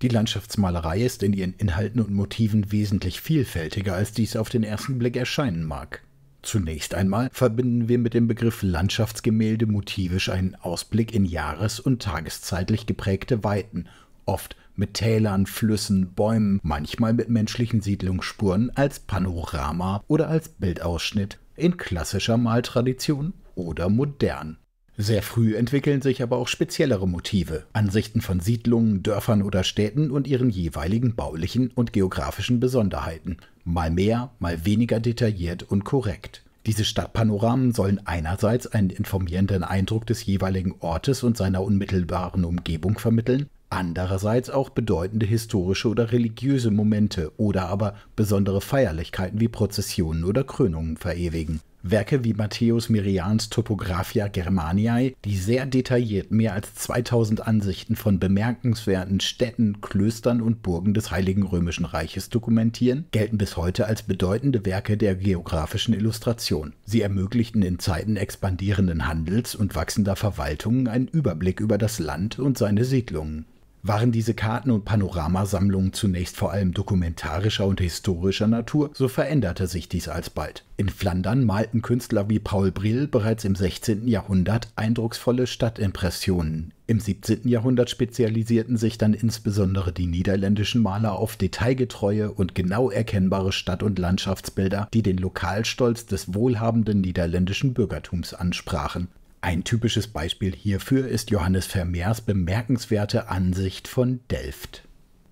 Die Landschaftsmalerei ist in ihren Inhalten und Motiven wesentlich vielfältiger, als dies auf den ersten Blick erscheinen mag. Zunächst einmal verbinden wir mit dem Begriff Landschaftsgemälde motivisch einen Ausblick in jahres- und tageszeitlich geprägte Weiten, oft mit Tälern, Flüssen, Bäumen, manchmal mit menschlichen Siedlungsspuren als Panorama oder als Bildausschnitt in klassischer Maltradition oder modern. Sehr früh entwickeln sich aber auch speziellere Motive, Ansichten von Siedlungen, Dörfern oder Städten und ihren jeweiligen baulichen und geografischen Besonderheiten, mal mehr, mal weniger detailliert und korrekt. Diese Stadtpanoramen sollen einerseits einen informierenden Eindruck des jeweiligen Ortes und seiner unmittelbaren Umgebung vermitteln, andererseits auch bedeutende historische oder religiöse Momente oder aber besondere Feierlichkeiten wie Prozessionen oder Krönungen verewigen. Werke wie Matthäus Mirians Topographia Germaniae, die sehr detailliert mehr als 2000 Ansichten von bemerkenswerten Städten, Klöstern und Burgen des Heiligen Römischen Reiches dokumentieren, gelten bis heute als bedeutende Werke der geografischen Illustration. Sie ermöglichten in Zeiten expandierenden Handels und wachsender Verwaltungen einen Überblick über das Land und seine Siedlungen. Waren diese Karten- und Panoramasammlungen zunächst vor allem dokumentarischer und historischer Natur, so veränderte sich dies alsbald. In Flandern malten Künstler wie Paul Brill bereits im 16. Jahrhundert eindrucksvolle Stadtimpressionen. Im 17. Jahrhundert spezialisierten sich dann insbesondere die niederländischen Maler auf detailgetreue und genau erkennbare Stadt- und Landschaftsbilder, die den Lokalstolz des wohlhabenden niederländischen Bürgertums ansprachen. Ein typisches Beispiel hierfür ist Johannes Vermeers bemerkenswerte Ansicht von Delft.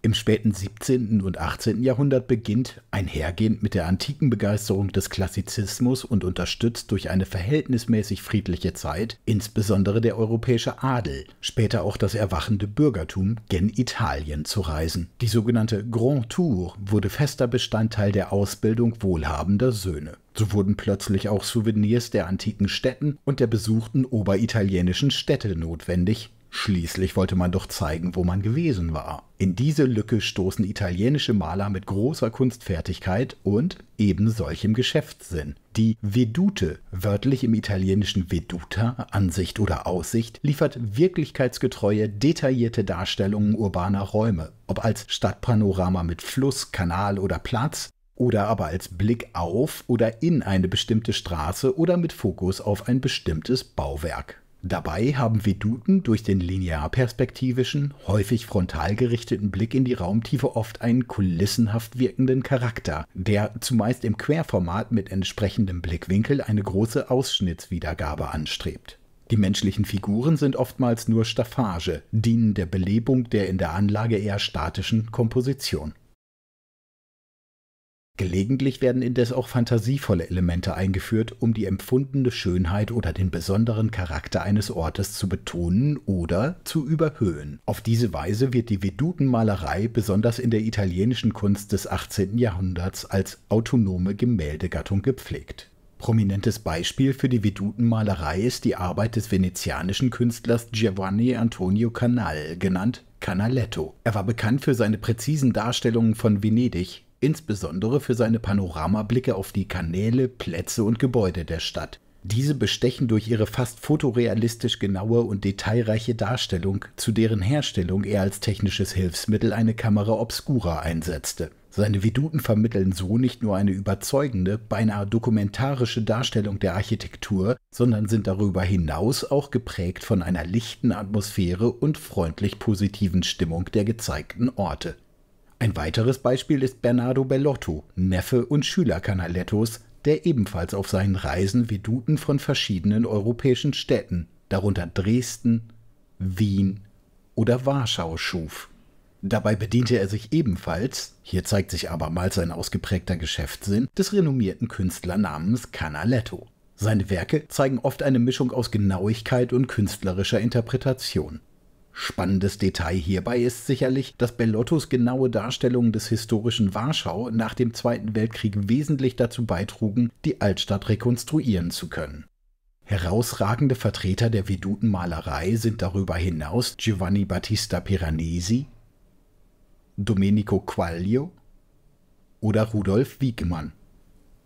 Im späten 17. und 18. Jahrhundert beginnt, einhergehend mit der antiken Begeisterung des Klassizismus und unterstützt durch eine verhältnismäßig friedliche Zeit, insbesondere der europäische Adel, später auch das erwachende Bürgertum, gen Italien zu reisen. Die sogenannte Grand Tour wurde fester Bestandteil der Ausbildung wohlhabender Söhne. So wurden plötzlich auch Souvenirs der antiken Städten und der besuchten oberitalienischen Städte notwendig, Schließlich wollte man doch zeigen, wo man gewesen war. In diese Lücke stoßen italienische Maler mit großer Kunstfertigkeit und eben solchem Geschäftssinn. Die Vedute, wörtlich im italienischen Veduta, Ansicht oder Aussicht, liefert wirklichkeitsgetreue, detaillierte Darstellungen urbaner Räume, ob als Stadtpanorama mit Fluss, Kanal oder Platz, oder aber als Blick auf oder in eine bestimmte Straße oder mit Fokus auf ein bestimmtes Bauwerk. Dabei haben Veduten durch den linearperspektivischen, häufig frontal gerichteten Blick in die Raumtiefe oft einen kulissenhaft wirkenden Charakter, der zumeist im Querformat mit entsprechendem Blickwinkel eine große Ausschnittswiedergabe anstrebt. Die menschlichen Figuren sind oftmals nur Staffage, dienen der Belebung der in der Anlage eher statischen Komposition. Gelegentlich werden indes auch fantasievolle Elemente eingeführt, um die empfundene Schönheit oder den besonderen Charakter eines Ortes zu betonen oder zu überhöhen. Auf diese Weise wird die Vedutenmalerei besonders in der italienischen Kunst des 18. Jahrhunderts als autonome Gemäldegattung gepflegt. Prominentes Beispiel für die Vedutenmalerei ist die Arbeit des venezianischen Künstlers Giovanni Antonio Canal, genannt Canaletto. Er war bekannt für seine präzisen Darstellungen von Venedig, insbesondere für seine Panoramablicke auf die Kanäle, Plätze und Gebäude der Stadt. Diese bestechen durch ihre fast fotorealistisch genaue und detailreiche Darstellung, zu deren Herstellung er als technisches Hilfsmittel eine Kamera obscura einsetzte. Seine Veduten vermitteln so nicht nur eine überzeugende, beinahe dokumentarische Darstellung der Architektur, sondern sind darüber hinaus auch geprägt von einer lichten Atmosphäre und freundlich positiven Stimmung der gezeigten Orte. Ein weiteres Beispiel ist Bernardo Bellotto, Neffe und Schüler Canalettos, der ebenfalls auf seinen Reisen Veduten von verschiedenen europäischen Städten, darunter Dresden, Wien oder Warschau schuf. Dabei bediente er sich ebenfalls, hier zeigt sich abermals sein ausgeprägter Geschäftssinn, des renommierten Künstlernamens Canaletto. Seine Werke zeigen oft eine Mischung aus Genauigkeit und künstlerischer Interpretation. Spannendes Detail hierbei ist sicherlich, dass Bellottos genaue Darstellungen des historischen Warschau nach dem Zweiten Weltkrieg wesentlich dazu beitrugen, die Altstadt rekonstruieren zu können. Herausragende Vertreter der Vedutenmalerei sind darüber hinaus Giovanni Battista Piranesi, Domenico Quaglio oder Rudolf Wiegmann.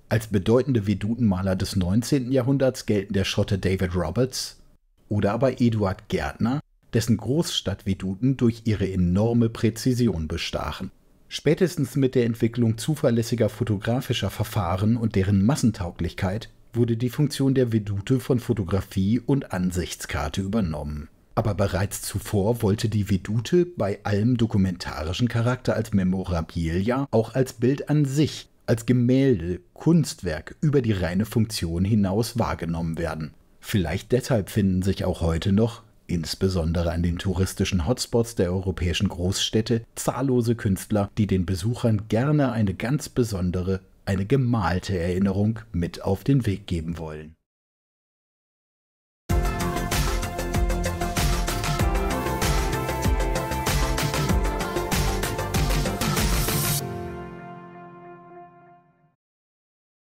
Als bedeutende Vedutenmaler des 19. Jahrhunderts gelten der Schotte David Roberts oder aber Eduard Gärtner, dessen Großstadtveduten durch ihre enorme Präzision bestachen. Spätestens mit der Entwicklung zuverlässiger fotografischer Verfahren und deren Massentauglichkeit wurde die Funktion der Vedute von Fotografie und Ansichtskarte übernommen. Aber bereits zuvor wollte die Vedute bei allem dokumentarischen Charakter als Memorabilia auch als Bild an sich, als Gemälde, Kunstwerk über die reine Funktion hinaus wahrgenommen werden. Vielleicht deshalb finden sich auch heute noch insbesondere an den touristischen Hotspots der europäischen Großstädte, zahllose Künstler, die den Besuchern gerne eine ganz besondere, eine gemalte Erinnerung mit auf den Weg geben wollen.